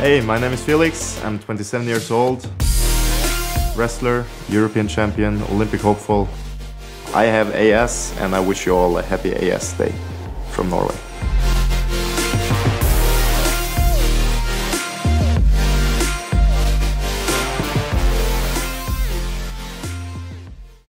Hey, my name is Felix. I'm 27 years old. Wrestler, European champion, Olympic hopeful. I have AS and I wish you all a happy AS day from Norway.